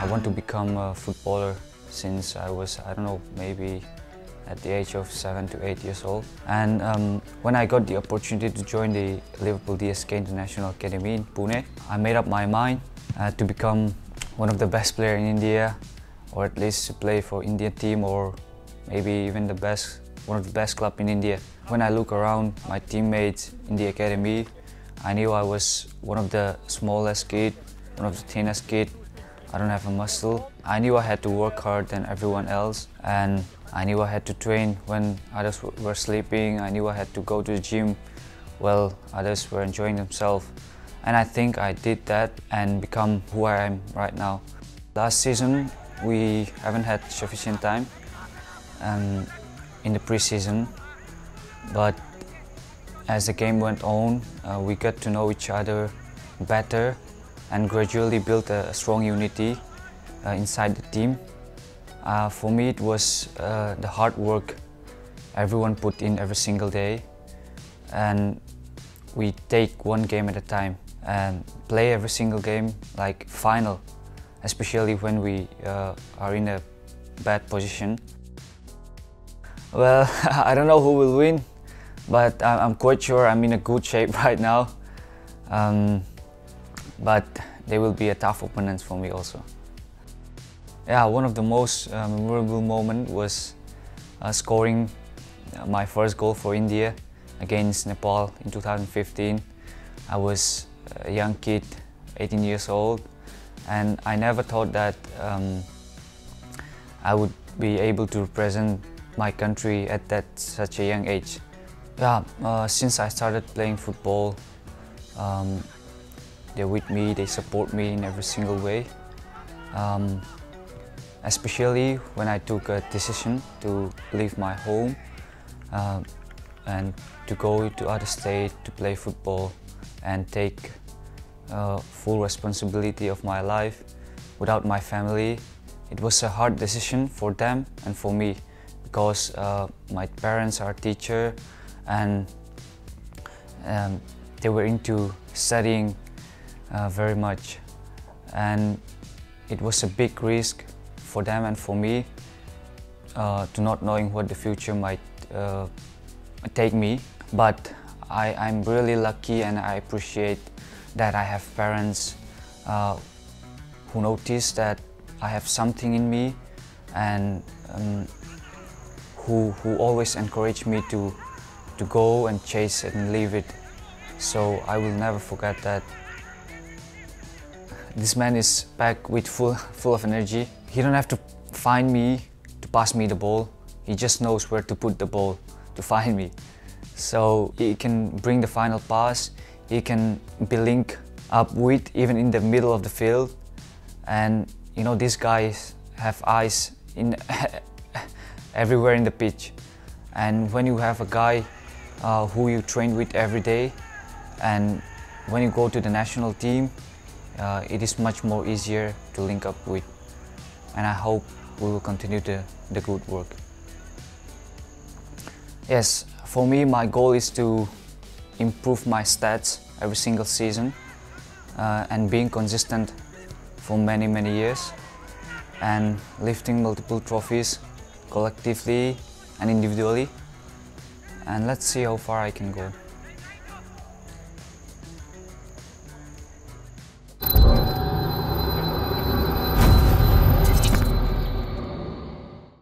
I want to become a footballer since I was, I don't know, maybe at the age of seven to eight years old. And um, when I got the opportunity to join the Liverpool DSK International Academy in Pune, I made up my mind uh, to become one of the best players in India, or at least to play for Indian team, or maybe even the best, one of the best club in India. When I look around my teammates in the academy, I knew I was one of the smallest kid, one of the thinnest kid, I don't have a muscle. I knew I had to work hard than everyone else and I knew I had to train when others were sleeping. I knew I had to go to the gym while others were enjoying themselves. And I think I did that and become who I am right now. Last season, we haven't had sufficient time um, in the preseason, but as the game went on, uh, we got to know each other better and gradually built a, strong unity uh, inside the team. Uh, for me, it was uh, the hard work everyone put in every single day, and we take one game at a time and play every single game like final, especially when we uh, are in a bad position. Well, I don't know who will win, but I'm quite sure I'm in a good shape right now. Um, but they will be a tough opponent for me also. Yeah, one of the most uh, memorable moments was uh, scoring uh, my first goal for India against Nepal in 2015. I was a young kid, 18 years old, and I never thought that um, I would be able to represent my country at that such a young age. Yeah, uh, since I started playing football, um, they're with me, they support me in every single way. Um, especially when I took a decision to leave my home uh, and to go to other state to play football and take uh, full responsibility of my life without my family. It was a hard decision for them and for me because uh, my parents are teacher and um, they were into studying uh, very much. And it was a big risk for them and for me uh, to not knowing what the future might uh, take me. But I, I'm really lucky and I appreciate that I have parents uh, who notice that I have something in me and um, who, who always encourage me to, to go and chase it and leave it. So I will never forget that. This man is back with full, full of energy. He don't have to find me to pass me the ball. He just knows where to put the ball to find me. So he can bring the final pass. He can be linked up with even in the middle of the field. And you know, these guys have eyes in everywhere in the pitch. And when you have a guy uh, who you train with every day, and when you go to the national team, uh, it is much more easier to link up with. And I hope we will continue the, the good work. Yes, for me, my goal is to improve my stats every single season uh, and being consistent for many, many years and lifting multiple trophies collectively and individually. And let's see how far I can go.